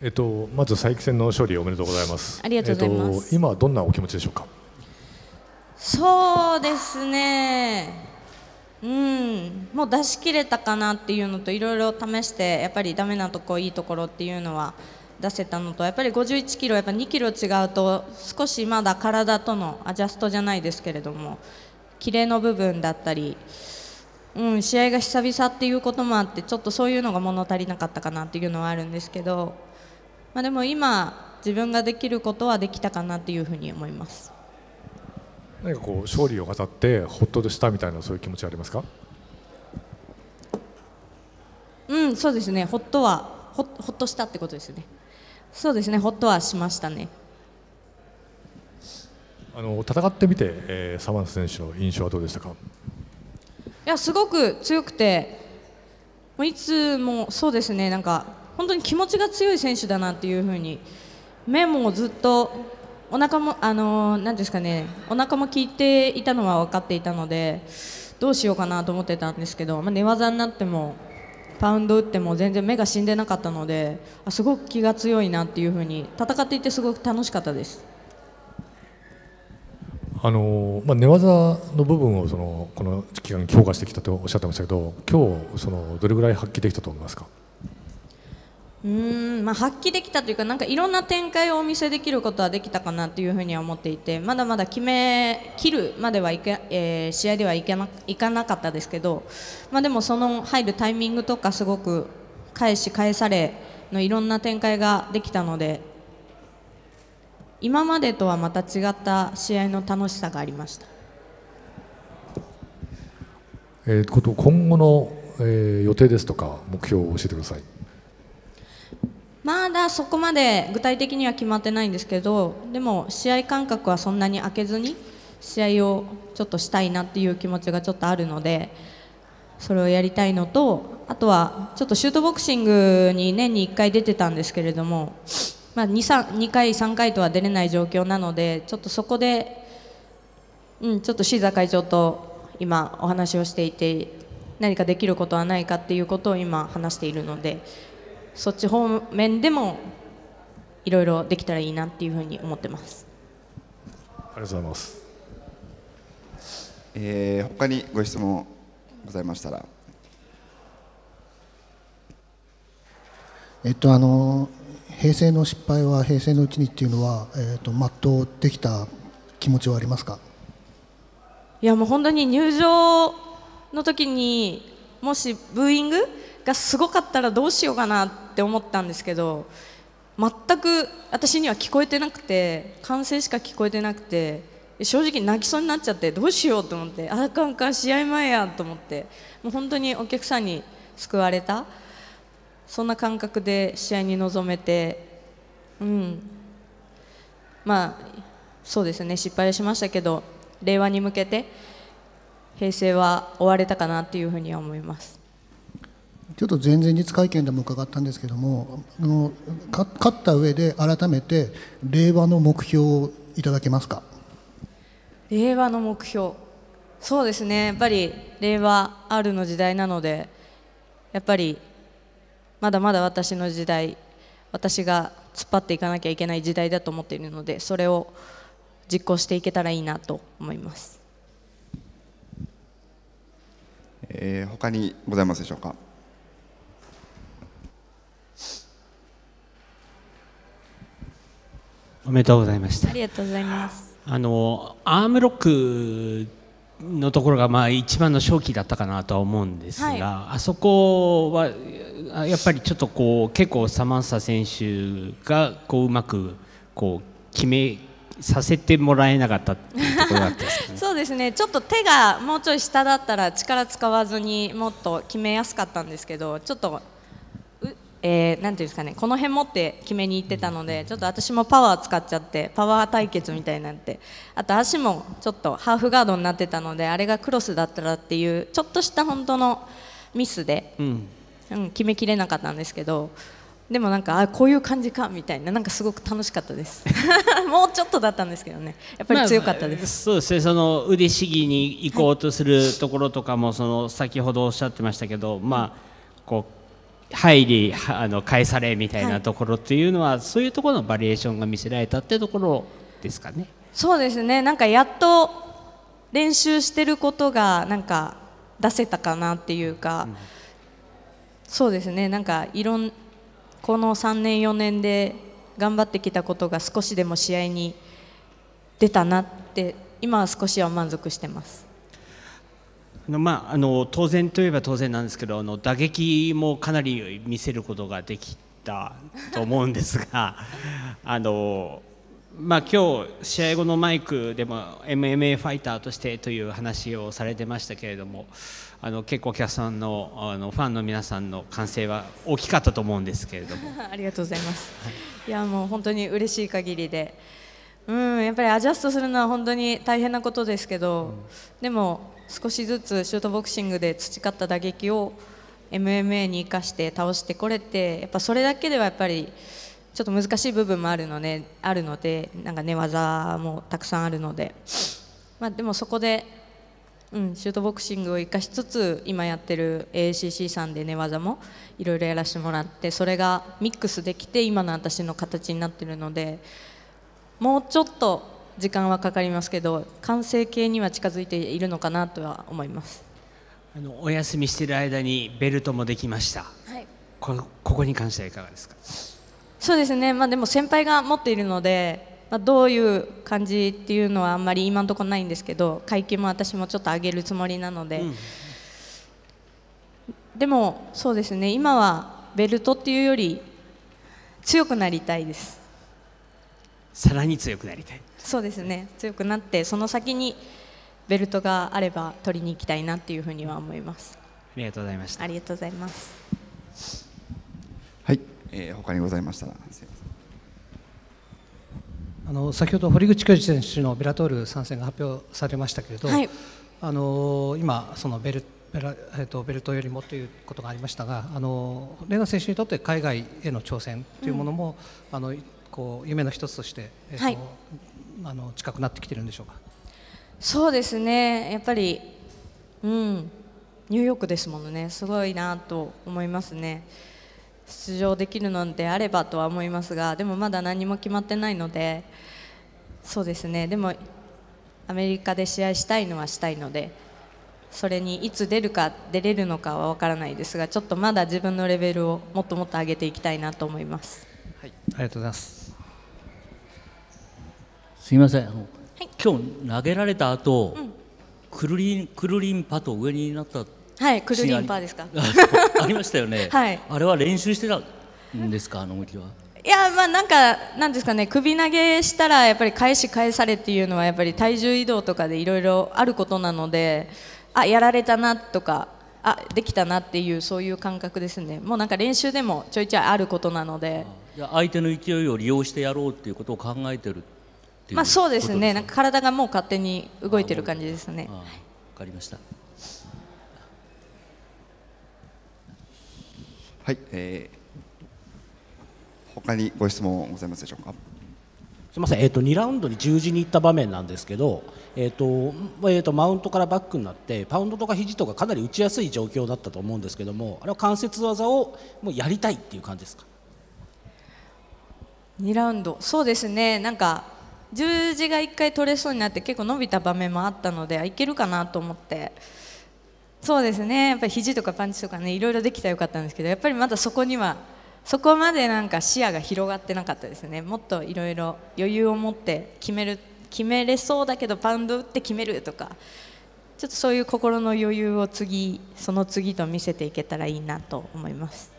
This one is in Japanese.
えっと、まず佐伯戦の勝利おめでとうございます。ありがとうございますえっと、今はどんなお気持ちでしょうか？そうですね、うん、もう出し切れたかなっていうのといろいろ試してやっぱりダメなとこいいところっていうのは出せたのとやっぱり51キロやっぱ2キロ違うと少しまだ体とのアジャストじゃないですけれどもキレの部分だったり、うん、試合が久々っていうこともあってちょっとそういうのが物足りなかったかなっていうのはあるんですけど、まあ、でも今自分ができることはできたかなっていうふうに思います。何かこう勝利を飾ってほっとしたみたいなそういう気持ちはありますか？うん、そうですね。ほっとはほほっとしたってことですね。そうですね。ほっとはしましたね。あの戦ってみて、えー、サマンス選手の印象はどうでしたか？いやすごく強くて、もういつもそうですね。なんか本当に気持ちが強い選手だなっていうふうに目もずっとお腹もあのなんですかね。お腹も効いていたのは分かっていたので、どうしようかなと思ってたんですけど、まあ、寝技になっても。パウンド打っても全然目が死んでなかったので、あすごく気が強いなっていうふうに戦っていてすごく楽しかったです。あのまあ、寝技の部分をそのこの期間強化してきたとおっしゃってましたけど今日そのどれぐらい発揮できたと思いますか？うんまあ、発揮できたというかなんかいろんな展開をお見せできることはできたかなというふうには思っていてまだまだ決め切るまではいけ、えー、試合ではいけないかなかったですけど、まあ、でもその入るタイミングとかすごく返し返されのいろんな展開ができたので今までとはまた違った試合の楽しさがありました。えー、こと今後の、えー、予定ですとか目標を教えてください。まだそこまで具体的には決まってないんですけどでも試合間隔はそんなに空けずに試合をちょっとしたいなっていう気持ちがちょっとあるのでそれをやりたいのとあとはちょっとシュートボクシングに年に1回出てたんですけれども、まあ、2, 2回、3回とは出れない状況なのでちょっとそこで、うん、ちょっとシーザー会長と今お話をしていて何かできることはないかっていうことを今話しているので。そっち方面でもいろいろできたらいいなっていうふうに思ってます。ありがとうございます。えー、他にご質問ございましたら。えっとあの平成の失敗は平成のうちにっていうのはえっと全うできた気持ちはありますか？いやもう本当に入場の時にもしブーイングがすごかったらどうしようかなって思ったんですけど全く私には聞こえてなくて歓声しか聞こえてなくて正直泣きそうになっちゃってどうしようと思ってあかんかん試合前やと思ってもう本当にお客さんに救われたそんな感覚で試合に臨めてうんまあそうですね失敗しましたけど令和に向けて平成は終われたかなっていうふうには思います。ちょっと前々日会見でも伺ったんですけどもあの勝った上で改めて令和の目標をいただけますか？令和の目標。そうですね。やっぱり令和 R の時代なのでやっぱりまだまだ私の時代私が突っ張っていかなきゃいけない時代だと思っているのでそれを実行していけたらいいなと思います、えー、他にございますでしょうか？おめでとうございました。ありがとうございます。あのアームロックのところがまあ一番の勝機だったかなとは思うんですが、はい、あそこはやっぱりちょっとこう結構サマンサ選手がこううまくこう決めさせてもらえなかったっていうところだったです、ね、そうですねちょっと手がもうちょい下だったら力使わずにもっと決めやすかったんですけどちょっとえー、なんていうんですかねこの辺持って決めに行ってたのでちょっと私もパワー使っちゃってパワー対決みたいになって。あと足もちょっとハーフガードになってたのであれがクロスだったらっていうちょっとした本当のミスで、うん、うん、決めきれなかったんですけどでもなんかあこういう感じかみたいななんかすごく楽しかったです。もうちょっとだったんですけどね。やっぱり強かったです、まあ、そうですねその腕試技に行こうとするところとかも、はい、その先ほどおっしゃってましたけど、まあこう入りあの返されみたいなところっていうのは、そういうところのバリエーションが見せられたっていうところですかね。そうですねなんかやっと練習してることがなんか出せたかなっていうか、そうですねなんかいろんこの3年4年で頑張ってきたことが少しでも試合に出たなって今は少しは満足してます。まあ、あの当然といえば当然なんですけどあの打撃もかなり見せることができたと思うんですが あの、まあ、今日試合後のマイクでも MMA ファイターとしてという話をされてましたけれどもあの結構お客さんのあのファンの皆さんの歓声は大きかったと思うんですけれども。ありがとうございます。いやもう本当に嬉しい限りで、うんやっぱりアジャストするのは本当に大変なことですけど、でも少しずつシュートボクシングで培った打撃を MMA に生かして倒してこれて、やっぱそれだけではやっぱりちょっと難しい部分もあるので、あるので、なんか寝技もたくさんあるので、まあでもそこで。うん、シュートボクシングを生かしつつ今やってる ACC さんで寝技もいろいろやらせてもらってそれがミックスできて今の私の形になってるのでもうちょっと時間はかかりますけど完成形には近づいているのかなとは思います。あのお休みしている間にベルトもできました。はい。こここに関してはいかがですか？そうですね、まあ、でも先輩が持っているので、まあ、どういう感じっていうのはあんまり今のところないんですけど階級も私もちょっと上げるつもりなので、でもそうですね。今はベルトっていうより強くなりたいです。さらに強くなりたいそうですね。強くなってその先にベルトがあれば取りに行きたいなっていうふうには思います。ありがとうございました。ありがとうございます。はい、えー、他にございましたら。すいません。あの先ほど堀口教授選手のベラトール参戦が発表されましたけれど、はい。あの今そのベルベラ、えっと、ベルトよりもということがありましたがあのレナ選手にとって海外への挑戦というものも、あのこう夢の一つとして、えっとはい。あの近くなってきてるんでしょうか？そうですね。やっぱりうん。ニューヨークですものね。すごいなと思いますね。出場できるのであればとは思いますがでもまだ何も決まってないのでそうですね。でもアメリカで試合したいのはしたいのでそれにいつ出るか出れるのかは分からないですがちょっとまだ自分のレベルをもっともっと上げていきたいなと思います。はい、ありがとうございます。すみません、あの今日投げられた後、くるりんくるりんパと上になったはいクルリンパー。ですか。ありましたよね、はい。あれは練習してたんですかあの動きは？いやまあなんかなんですかね首投げしたらやっぱり返し返されっていうのはやっぱり体重移動とかでいろいろあることなのであやられたなとかあできたなっていうそういう感覚ですね。もうなんか練習でもちょいちょいあることなので。相手の勢いを利用してやろうっていうことを考えてるっていうまあそうですね。なんかか体がもう勝手に動いてる感じですね。わかりました。はい、えー、他にご質問ございますでしょうか？すみません、えー、と2ラウンドに十字に行った場面なんですけど、えーとえー、とマウントからバックになってパウンドとか肘とかかなり打ちやすい状況だったと思うんですけどもあれは関節技をもうやりたいっていう感じですか？2ラウンド。そうですね。なんか十字が1回取れそうになって結構伸びた場面もあったのでいけるかなと思って。そうですね。やっぱり肘とかパンチとかねいろいろできたらよかったんですけどやっぱりまだそこにはそこまでなんか視野が広がってなかったですね。もっといろいろ余裕を持って決める決めれそうだけどパウンド打って決めるとかちょっとそういう心の余裕を次その次と見せていけたらいいなと思います。